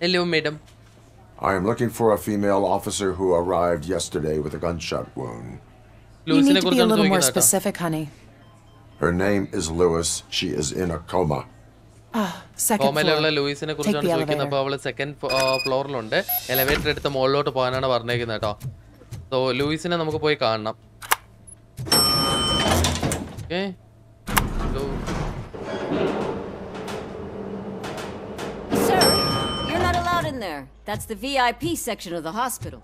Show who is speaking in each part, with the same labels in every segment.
Speaker 1: Hello madam.
Speaker 2: I am looking for a female officer who arrived yesterday with a gunshot wound.
Speaker 3: You need to be a little more specific, honey.
Speaker 2: Her name is Lewis. She is in a coma.
Speaker 3: Second
Speaker 1: കോമയിലുള്ള
Speaker 3: floor.
Speaker 1: ലൂയിസിനെ
Speaker 3: Take
Speaker 1: കുറിച്ചാണ്
Speaker 3: the
Speaker 1: ചോദിക്കുന്നത്
Speaker 3: elevator.
Speaker 1: അപ്പോൾ അവൾ second ഫ്ലോറിലുണ്ട് elevator എടുത്ത് മുകളിലോട്ട് പോകാനാണ് പറഞ്ഞേക്കുന്നത് കേട്ടോ സോ ലൂയിസിനെ നമുക്ക് പോയി കാണണം
Speaker 4: okay there. That's the VIP section of the hospital.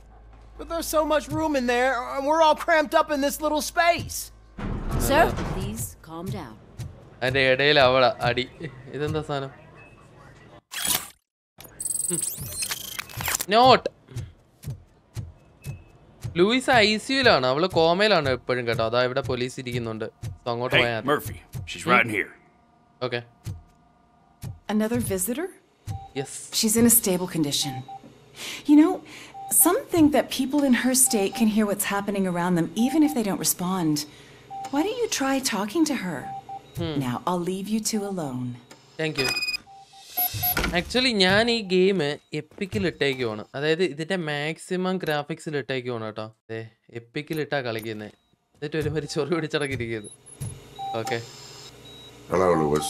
Speaker 5: But there's so much room in there, and we're all cramped up in this little space.
Speaker 4: Sir, please calm down.
Speaker 1: അതിന്റെ ഇടയിൽ അവള അടി ഇതെന്താ സാധനം നോട്ട് ലൂയിസ് ഐ സിയുലാണ് അവൾ കോമയിലാണ് എപ്പോഴും കേട്ടോ അതാ ഇവിടെ പോലീസ് ഇരിക്കുന്നുണ്ട് സോ അങ്ങോട്ട് പോയാൽ
Speaker 6: Murphy. She's right here.
Speaker 1: Okay
Speaker 3: Another visitor?
Speaker 1: Yes
Speaker 3: She's in a stable condition. You know, some think that people in her state can hear what's happening around them even if they don't respond. Why don't you try talking to her? Hmm. Now, I'll leave you two alone.
Speaker 1: Thank you. Actually ഞാൻ ഈ game എപ്പിക്കിൽ ഇട്ടേക്കുവാണ് അതായത് ഇതിന്റെ maximum ഗ്രാഫിക്സിൽ ഇട്ടേക്കുവാണ് കേട്ടോ അതെ എപ്പിക്കിൽ ഇട്ടാ കളിക്കുന്നത് എന്നിട്ട് ഒരുമാതിരി ചൊറി പിടിച്ചടക്കിരിക്കുന്നത് okay
Speaker 2: Hello, Lewis.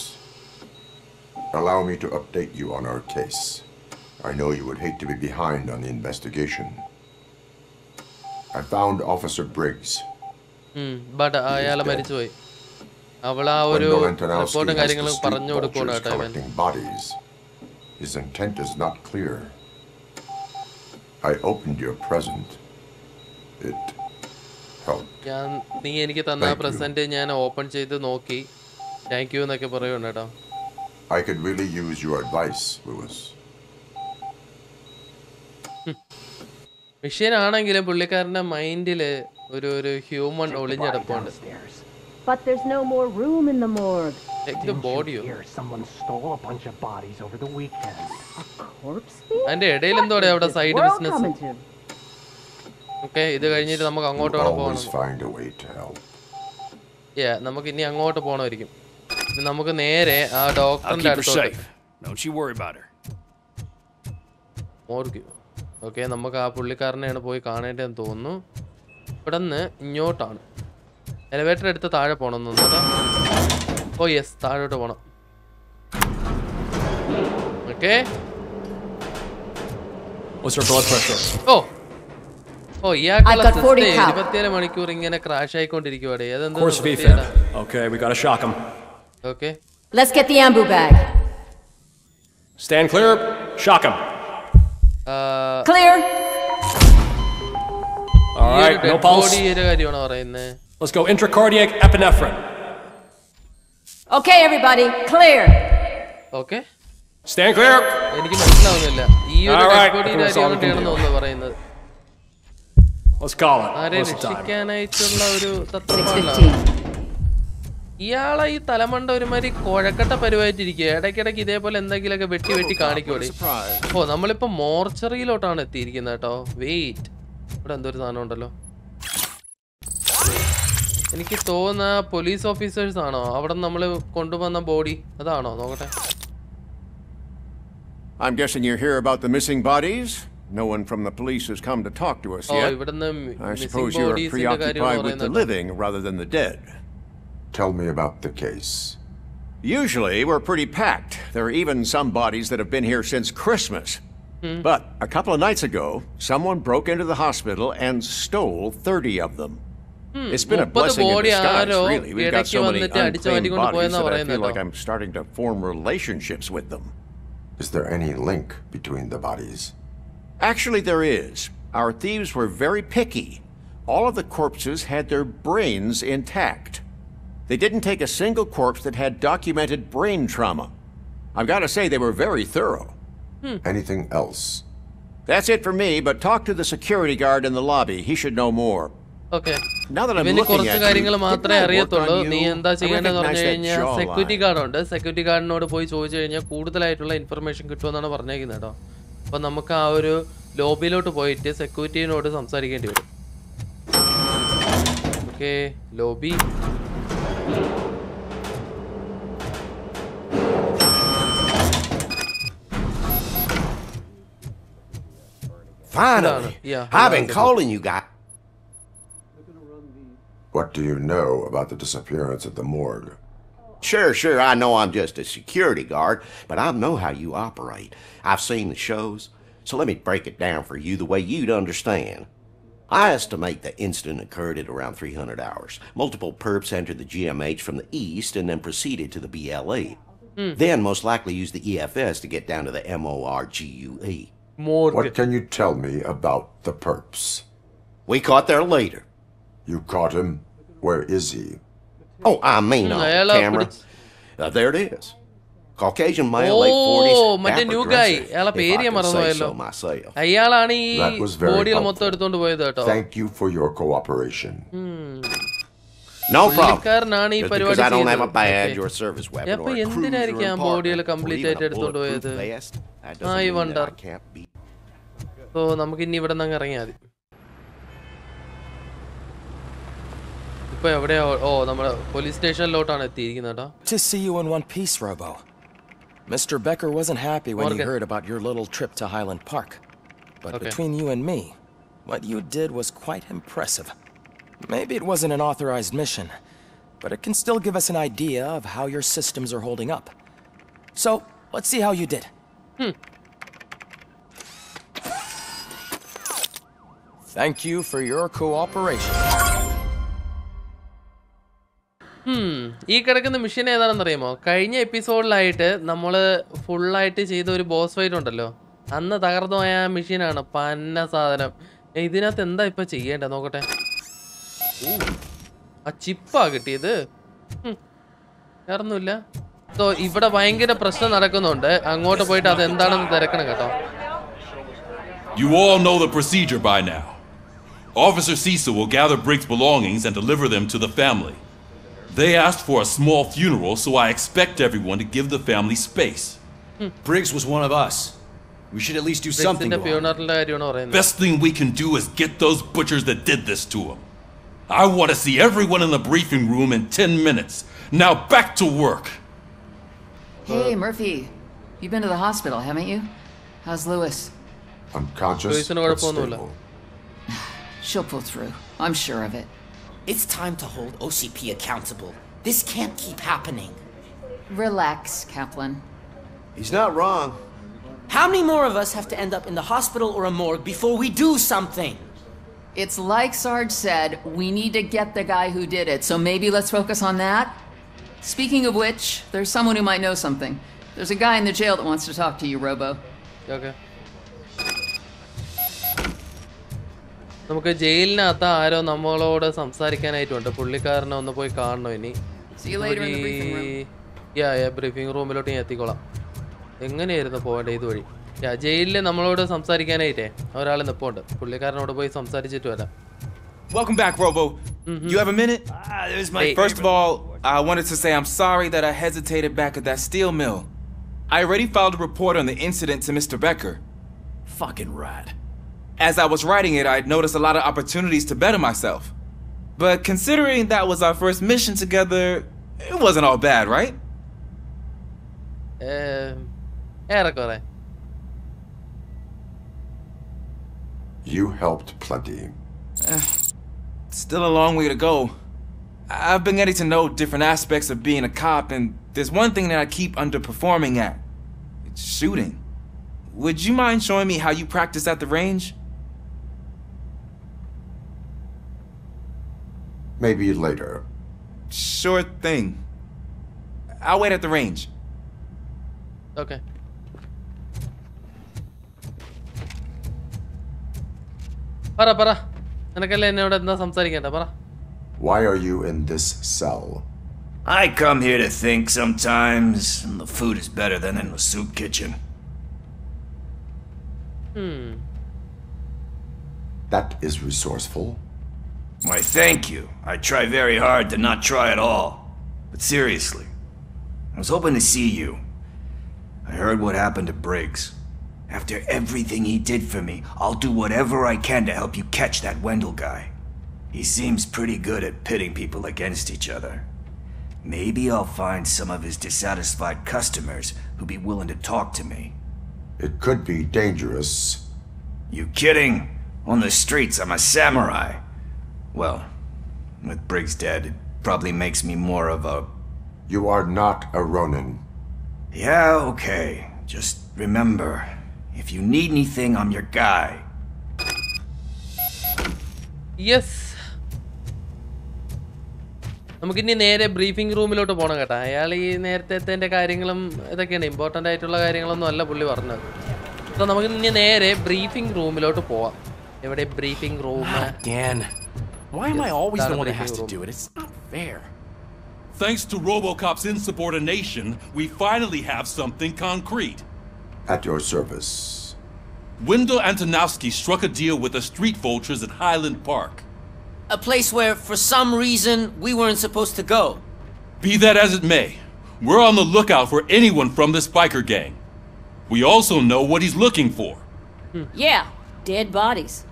Speaker 2: Allow me to update you on our case. I know you would hate to be behind on the investigation. I found Officer Briggs.
Speaker 1: But അയാളെ മരിച്ചുപോയി അവൾ ആ ഒരു
Speaker 2: When Valentinowski
Speaker 1: റിപ്പോർട്ടും
Speaker 2: has the
Speaker 1: കാര്യങ്ങളും
Speaker 2: street
Speaker 1: പറഞ്ഞു കൊടുക്കുവാണ്
Speaker 2: vultures
Speaker 1: കേട്ടോ ഇവൻ
Speaker 2: collecting bodies. His intent is not clear. I opened your present. It helped.
Speaker 1: ഞാൻ നീ എനിക്ക് തന്ന
Speaker 2: Thank you.
Speaker 1: പ്രസന്റ് ഞാൻ ഓപ്പൺ ചെയ്ത് നോക്കി താങ്ക് യു എന്നൊക്കെ പറയുന്നുണ്ട് കേട്ടോ
Speaker 2: I could really use your advice, Lewis.
Speaker 1: മിഷ്യനാണെങ്കിലും പുള്ളിക്കാരന്റെ മൈൻഡിൽ ഒരു ഒരു ഹ്യൂമൻ ഒളിഞ്ഞടപ്പുണ്ട്
Speaker 4: But there's no more room in the morgue.
Speaker 1: Take the body.
Speaker 7: Here, someone stole a bunch of bodies over the weekend.
Speaker 4: A Corpse And
Speaker 1: അതിന്റെ ഇടയിൽ എന്തോടെ അവിടെ side business
Speaker 4: to.
Speaker 1: Okay ഇത് കഴിഞ്ഞിട്ട് നമുക്ക് അങ്ങോട്ട് വേണം പോകണം
Speaker 2: way to help.
Speaker 1: Yeah, നമുക്ക് ഇനി അങ്ങോട്ട് പോകണമായിരിക്കും ഇനി നമുക്ക് നേരെ ആ
Speaker 6: I'll
Speaker 1: ഡോക്ടറിന്റെ
Speaker 6: keep her
Speaker 1: അടുത്തോട്ട്
Speaker 6: safe. Don't you worry about her.
Speaker 1: Morgue okay നമുക്ക് ആ പുള്ളിക്കാരനെയാണ് പോയി കാണേണ്ടതെന്ന് തോന്നുന്നു ഇവിടെ നിന്ന് ഇങ്ങോട്ടാണ് എലവേറ്റർ എടുത്ത് താഴെ പോകണം തോന്നുന്നു ഓ യെസ് താഴോട്ട് പോകണം okay
Speaker 8: What's her blood pressure?
Speaker 1: Oh oh ഇയാൾക്കുള്ള
Speaker 4: I've got 40
Speaker 1: system
Speaker 4: cal.
Speaker 1: ഇരുപത്തിയേഴ് മണിക്കൂർ ഇങ്ങനെ ക്രാഷ് ആയിക്കൊണ്ടിരിക്കുവാടേ അതെന്താ.
Speaker 8: Okay, we gotta shock him.
Speaker 1: Okay
Speaker 4: Let's get the ambu bag.
Speaker 8: Stand clear. Shock him.
Speaker 4: Clear.
Speaker 8: All right, no pulse.
Speaker 1: ബോഡിയുടെ കാര്യമാണോ പറയുന്നത്
Speaker 8: Let's go intracardiac epinephrine.
Speaker 4: Okay, everybody, clear.
Speaker 1: Okay
Speaker 8: Stand clear.
Speaker 1: എനിക്ക് മനസ്സിലാവുന്നില്ല ഈ ഒരു
Speaker 8: Alright,
Speaker 1: ബോഡിയുടെ
Speaker 8: that's all we can
Speaker 1: കാര്യമാണെന്ന്
Speaker 8: do.
Speaker 1: തോന്നുന്നു പറയുന്നത്
Speaker 8: Let's call it.
Speaker 1: ആരെ
Speaker 8: What's the time?
Speaker 1: രക്ഷിക്കാനായിട്ടുള്ള ഒരു തത്രപ്പാടിലാണ്
Speaker 4: 615.
Speaker 1: ഇയാളെ ഈ തലമണ്ട ഒരുമാതിരി കുഴക്കട്ട പരിവായിട്ടിരിക്കുക ഇടയ്ക്കിടയ്ക്ക് ഇതേപോലെ എന്തെങ്കിലുമൊക്കെ വെട്ടി വെട്ടി കാണിക്കൂടെ ഓ നമ്മളിപ്പോ മോർച്ചറിയിലോട്ടാണ് എത്തിയിരിക്കുന്നത് കേട്ടോ. വെയിറ്റ് ഇവിടെ എന്തൊരു സാധനം ഉണ്ടല്ലോ? എനിക്ക് തോന്നുന്ന പോലീസ് ഓഫീസേഴ്സ് ആണോ? അവിടെ നമ്മൾ കൊണ്ടുവന്ന ബോഡി അതാണോ? നോക്കട്ടെ.
Speaker 9: I'm guessing you're here about the missing bodies? No one from the police has come to talk to us yet. I suppose
Speaker 1: ബോഡീസിന്റെ കാര്യമാണ്
Speaker 9: preoccupied with the living rather than the dead.
Speaker 2: Tell me about the case.
Speaker 9: Usually, we're pretty packed. There are even some bodies that have been here since Christmas. But a couple of nights ago, someone broke into the hospital and stole 30 of them. It's been a blessing in disguise, really. We've got so many unclaimed bodies that I feel like I'm starting to form relationships with them.
Speaker 2: Is there any link between the bodies?
Speaker 9: Actually, there is. Our thieves were very picky. All of the corpses had their brains intact. They didn't take a single corpse that had documented brain trauma. I've got to say, they were very thorough.
Speaker 2: Anything else?
Speaker 9: That's it for me, but talk to the security guard in the lobby. He should know more.
Speaker 1: Okay
Speaker 9: Now that I'm
Speaker 1: ഇവന്
Speaker 9: looking
Speaker 1: കുറച്ച്
Speaker 9: at
Speaker 1: കാര്യങ്ങൾ
Speaker 9: you,
Speaker 1: മാത്രമേ
Speaker 9: didn't I work
Speaker 1: അറിയത്തുള്ളൂ
Speaker 9: on
Speaker 1: നീ
Speaker 9: you?
Speaker 1: എന്താ
Speaker 9: I
Speaker 1: ചെയ്യേണ്ടതെന്ന് പറഞ്ഞു
Speaker 9: recognize that
Speaker 1: കഴിഞ്ഞാൽ
Speaker 9: jawline.
Speaker 1: സെക്യൂരിറ്റി ഗാർഡ് ഉണ്ട് സെക്യൂരിറ്റി ഗാർഡിനോട് പോയി ചോദിച്ചു കഴിഞ്ഞാൽ കൂടുതലായിട്ടുള്ള ഇൻഫർമേഷൻ കിട്ടുമെന്നാണ് പറഞ്ഞേക്കുന്നത് കേട്ടോ അപ്പൊ നമുക്ക് ആ ഒരു ലോബിയിലോട്ട് പോയിട്ട് സെക്യൂരിറ്റിനോട് സംസാരിക്കേണ്ടി വരും okay lobby
Speaker 10: Finally.
Speaker 1: Yeah,
Speaker 10: I've been calling you guys.
Speaker 2: What do you know about the disappearance at the morgue?
Speaker 10: Sure, sure, I know I'm just a security guard, but I know how you operate. I've seen the shows, so let me break it down for you the way you'd understand. I estimate the incident occurred at around 300 hours. Multiple perps entered the GMH from the east and then proceeded to the BLE. Hmm. Then most likely used the EFS to get down to the MORGUE.
Speaker 1: Morgue.
Speaker 2: What can you tell me about the perps?
Speaker 10: We caught their leader.
Speaker 2: You caught him? Where is he?
Speaker 10: Oh, I mean on
Speaker 1: Hello,
Speaker 10: camera.
Speaker 1: പിടിച്ച്.
Speaker 10: Uh, there it is. Caucasian male, late 40s.
Speaker 1: ഓ മറ്റേ
Speaker 10: dapper
Speaker 1: new ഗൈ
Speaker 10: dresser,
Speaker 1: അയാളെ
Speaker 10: if I
Speaker 1: പേര് ഞാൻ
Speaker 10: can say
Speaker 1: മറന്നുപോയല്ലോ
Speaker 10: so myself.
Speaker 1: അയാളാണ് ഈ
Speaker 2: That was very
Speaker 1: ബോഡികൾ
Speaker 2: helpful.
Speaker 1: മൊത്തം എടുത്തോണ്ട് പോയത് കേട്ടോ
Speaker 2: Thank you for your cooperation.
Speaker 10: No problem.
Speaker 1: പുള്ളിക്കാരനാണ് ഈ
Speaker 10: Just
Speaker 1: പരിപാടി
Speaker 10: because I don't have a
Speaker 1: ചെയ്തത്.
Speaker 10: badge
Speaker 1: Okay.
Speaker 10: or a service weapon
Speaker 1: അപ്പൊ
Speaker 10: or a
Speaker 1: എന്തിനായിരിക്കും
Speaker 10: cruiser
Speaker 1: ആ
Speaker 10: and
Speaker 1: ബോഡികൾ
Speaker 10: partner, or
Speaker 1: complete
Speaker 10: even
Speaker 1: ആയിട്ട്
Speaker 10: a
Speaker 1: എടുത്തോണ്ട്
Speaker 10: bulletproof
Speaker 1: പോയത്
Speaker 10: vest, that
Speaker 1: I
Speaker 10: doesn't mean that
Speaker 1: wonder.
Speaker 10: I can't be
Speaker 1: so നമുക്ക് ഇനി ഇവിടെ നിന്ന് ഇറങ്ങിയാൽ മതി ഇപ്പൊ എവിടെയാ ഓ നമ്മുടെ പോലീസ് സ്റ്റേഷനിലോട്ടാണ് എത്തിയിരിക്കുന്നത് കേട്ടോ
Speaker 5: To see you in one piece, Robo. Mr. Becker wasn't happy when he
Speaker 1: Morgan.
Speaker 5: heard about your little trip to Highland Park. But
Speaker 1: Okay.
Speaker 5: between you and me, what you did was quite impressive. Maybe it wasn't an authorized mission, but it can still give us an idea of how your systems are holding up. So, let's see how you did. Hmm. Thank you for your cooperation.
Speaker 1: ഈ കിടക്കുന്ന mission ഏതാണെന്ന് അറിയാമോ കഴിഞ്ഞ എപ്പിസോഡിലായിട്ട് നമ്മൾ ഫുള്ളായിട്ട് ചെയ്ത ഒരു boss fight ഉണ്ടല്ലോ അന്ന് തകർന്നു പോയ ആ മെഷീനാണ് പന്ന സാധനം ഇതിനകത്ത് എന്താ ഇപ്പൊ ചെയ്യേണ്ടത് നോക്കട്ടെ ആ ചിപ്പാ കിട്ടിയത് ഹും, വേറൊന്നുമില്ല സോ ഇവിടെ ഭയങ്കര പ്രശ്നം നടക്കുന്നുണ്ട് അങ്ങോട്ട് പോയിട്ട് അത് എന്താണെന്ന് തിരക്കണം കേട്ടോ
Speaker 11: You all know the procedure by now. Officer Cecil will gather Briggs' belongings and deliver them to the family. They asked for a small funeral, so I expect everyone to give the family space.
Speaker 6: Briggs was one of us. We should at least do something
Speaker 1: ബ്രിക്സിന്റെ
Speaker 6: to honor him.
Speaker 1: ഫ്യൂണറിന്റെ കാര്യമാണ് പറയുന്നത്
Speaker 11: Best thing we can do is get those butchers that did this to him. I want to see everyone in the briefing room in 10 minutes. Now back to work.
Speaker 12: Hey, uh, Murphy. You've been to the hospital, haven't you? How's Lewis?
Speaker 2: I'm
Speaker 1: conscious.
Speaker 2: But stable.
Speaker 12: She'll pull through. I'm sure of it.
Speaker 13: It's time to hold OCP accountable. This can't keep happening.
Speaker 12: Relax, Kaplan.
Speaker 10: He's not wrong.
Speaker 13: How many more of us have to end up in the hospital or a morgue before we do something?
Speaker 12: It's like Sarge said, we need to get the guy who did it, so maybe let's focus on that. Speaking of which, there's someone who might know something. There's a guy in the jail that wants to talk to you, Robo.
Speaker 1: Okay. നമുക്ക് ജയിലിനകത്ത് ആരോ നമ്മളോട് സംസാരിക്കാനായിട്ടുണ്ട് പുള്ളിക്കാരനെ ഒന്ന് പോയി കാണണം ഇനി briefing റൂമിലോട്ട് ഞാൻ എത്തിക്കോളാം എങ്ങനെയായിരുന്നു പോകേണ്ടത് ഇതുവഴി ജയിലിൽ നമ്മളോട് സംസാരിക്കാനായിട്ടേ ഒരാൾ നിപ്പുണ്ട് പുള്ളിക്കാരനോട് പോയി സംസാരിച്ചിട്ട് വരാം
Speaker 14: Welcome back, Robo. You have a minute?
Speaker 13: this is my
Speaker 1: Hey.
Speaker 14: First of all, I wanted to say I'm sorry that I hesitated back at that steel mill. I already filed a report on the incident to Mr. Becker.
Speaker 6: Fucking rat.
Speaker 14: As I was writing it, I'd noticed a lot of opportunities to better myself. But considering that was our first mission together, it wasn't all bad, right?
Speaker 1: ഏം, ഏറെക്കുറെ
Speaker 2: You helped plenty.
Speaker 14: Uh, still a long way to go. I've been getting to know different aspects of being a cop, and there's one thing that I keep underperforming at. It's shooting. Would you mind showing me how you practice at the range?
Speaker 2: Maybe later.
Speaker 14: Sure thing. I'll wait at the range.
Speaker 1: Okay. പറ പറ നിനക്കല്ലേ എന്നോട് എന്താ സംസാരിക്കേണ്ട പറ
Speaker 2: Why are you in this cell?
Speaker 6: I come here to think sometimes, and the food is better than in the soup kitchen.
Speaker 1: Hmm.
Speaker 2: That is resourceful.
Speaker 6: Why, thank you. I try very hard to not try at all. But seriously, I was hoping to see you. I heard what happened to Briggs. After everything he did for me, I'll do whatever I can to help you catch that Wendell guy. He seems pretty good at pitting people against each other. Maybe I'll find some of his dissatisfied customers who'd be willing to talk to me.
Speaker 2: It could be dangerous,
Speaker 6: You kidding? On the streets, I'm a samurai. Well, with Briggs dead, it probably makes me more of a.
Speaker 2: You are not a Ronin.
Speaker 6: Yeah, okay. Just remember if you need anything, I'm your guy.
Speaker 1: Yes നമുക്കിനി നേരെ briefing റൂമിലോട്ട് പോകണം കേട്ടോ അയാൾ ഈ നേരത്തെ കാര്യങ്ങളും ഇതൊക്കെയാണ് ഇമ്പോർട്ടന്റ് ആയിട്ടുള്ള കാര്യങ്ങളൊന്നും അല്ല പുള്ളി പറഞ്ഞത് അപ്പോൾ നമുക്ക് ഇനി നേരെ ബ്രീഫിംഗ് റൂമിലോട്ട് പോവാം എവിടെ briefing
Speaker 15: room. Why am I always the one that has to do it? It's not fair.
Speaker 11: Thanks to Robocop's insubordination, we finally have something concrete.
Speaker 2: At your service.
Speaker 11: Wendell Antonowski struck a deal with the street vultures at Highland Park.
Speaker 13: A place where, for some reason, we weren't supposed to go.
Speaker 11: Be that as it may, we're on the lookout for anyone from this biker gang. We also know what he's looking for. Hmm.
Speaker 4: Yeah, dead bodies.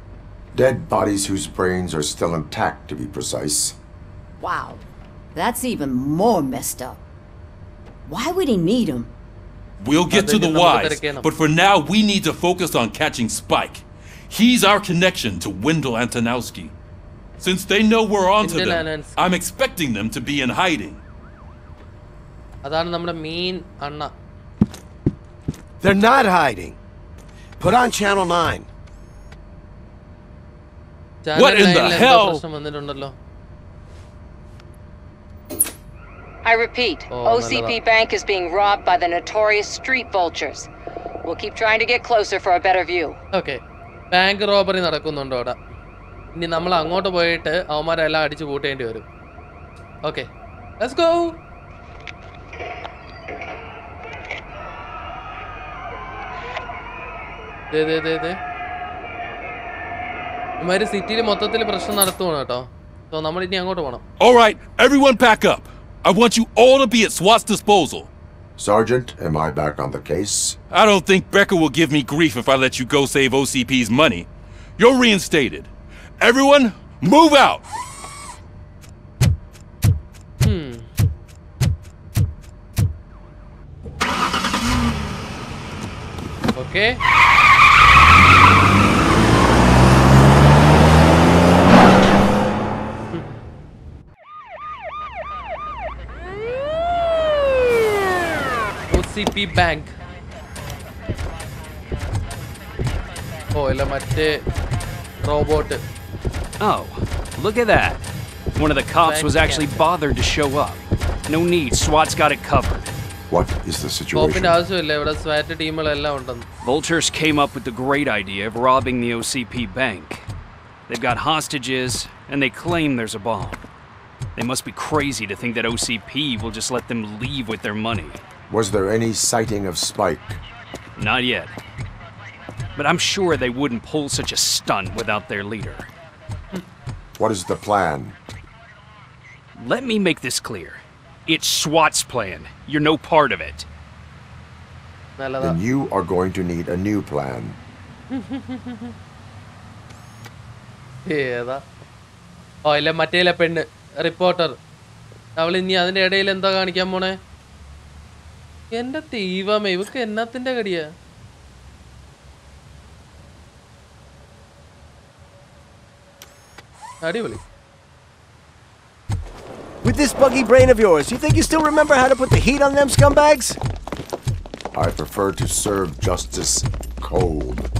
Speaker 2: Dead bodies whose brains are still intact, to be precise.
Speaker 4: Wow, that's even more messed up. Why would he need them?
Speaker 11: We'll get to the
Speaker 1: Adanya
Speaker 11: whys,
Speaker 1: namukku
Speaker 11: but for now, we need to focus on catching Spike. He's our connection to Wendell Antonowski. Since they know we're onto
Speaker 1: Wendell
Speaker 11: them,
Speaker 1: Antonowski.
Speaker 11: I'm expecting them to be in hiding.
Speaker 1: അതാണ് നമ്മുടെ main അണ്ണ
Speaker 10: They're not hiding. Put on Channel 9.
Speaker 11: What in the
Speaker 1: channel
Speaker 11: hell?
Speaker 16: I repeat,
Speaker 1: Oh,
Speaker 16: OCP. Bank is being robbed by the notorious street vultures. We'll keep trying to get closer for a better view.
Speaker 1: Okay. Bank robbery നടക്കുന്നുണ്ട് അവിടെ ഇനി നമ്മൾ അങ്ങോട്ട് പോയിട്ട് അവന്മാരെല്ലാം അടിച്ചു പൂട്ടേണ്ടി വരും okay let's go ഇമാര് സിറ്റിയിൽ മൊത്തത്തിൽ പ്രശ്നം നടത്തുവാണ് കേട്ടോ സോ നമ്മൾ ഇനി അങ്ങോട്ട് പോകണം
Speaker 11: All right, everyone pack up. I want you all to be at SWAT's disposal.
Speaker 2: Sergeant, am I back on the case?
Speaker 11: I don't think Becker will give me grief if I let you go save OCP's money. You're reinstated. Everyone, move out!
Speaker 1: Hmm. Okay. OCP Bank. Oh, robot.
Speaker 17: Oh, look at that. One of the cops was actually bothered to show up. No need, SWAT's got it covered.
Speaker 2: What is the situation?
Speaker 17: Vultures came up with the great idea of robbing the OCP bank. They've got hostages, and they claim there's a bomb. They must be crazy to think that OCP will just let them leave with their money.
Speaker 2: Was there any sighting of Spike?
Speaker 17: Not yet. But I'm sure they wouldn't pull such a stunt without their leader.
Speaker 2: What is the plan?
Speaker 17: Let me make this clear. It's SWAT's plan. You're no part of it.
Speaker 1: നല്ലതാ
Speaker 2: Then you are going to need a new plan.
Speaker 1: ഏതാ ഓ ഇല്ല മറ്റേല പെണ്ണ് reporter അവൾ ഇനി അതിന്റെ ഇടയിൽ എന്താ കാണിക്കാൻ പോണേ എന്റെ ദൈവമേ ഇവക്ക് എന്നത്തിന്റെ കടിയാ അടിപൊളി
Speaker 18: With this buggy brain of yours, you think you still remember how to put the heat on them scumbags?
Speaker 2: I prefer to serve justice cold.